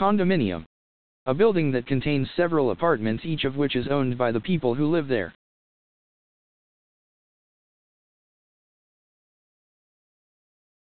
Condominium. A building that contains several apartments each of which is owned by the people who live there.